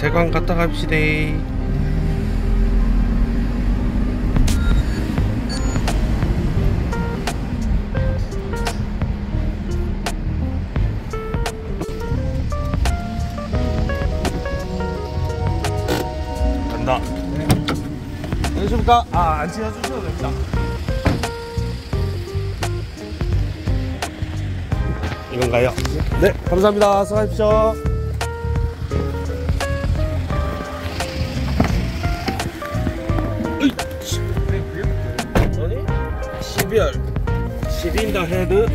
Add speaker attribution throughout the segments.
Speaker 1: 세관 갔다 갑시다. 간다. 안녕하십니까? 아안 지나주셔도 됩니다. 이건가요? 네 감사합니다. 수고하십시오 Bilmiyorum. Şirin şey dahladı.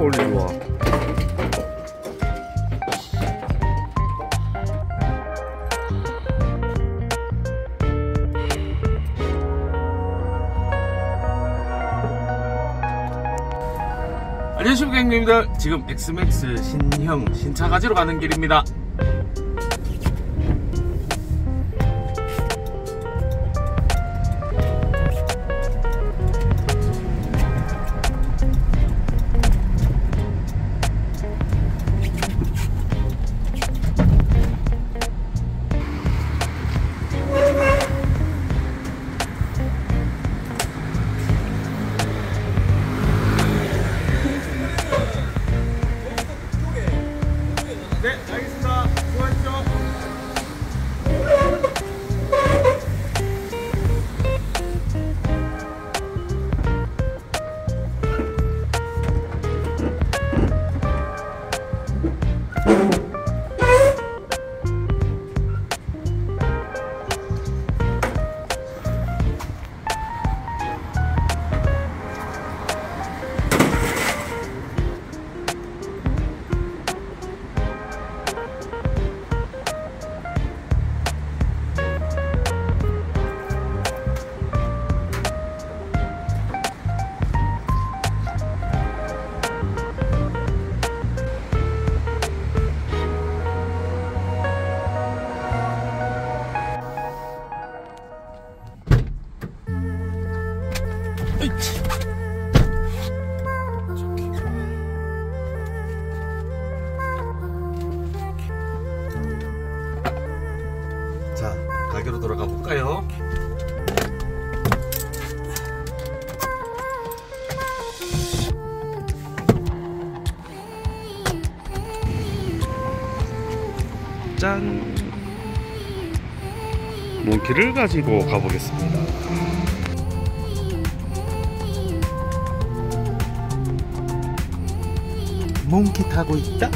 Speaker 1: 올리는 와 안녕하십니까 형님들. 지금 엑스맥스 신형 신차 가지러 가는 길입니다 자, 가게로 돌아가 볼까요? 짠! 몽키를 가지고 가보겠습니다. 몽키 타고 있다?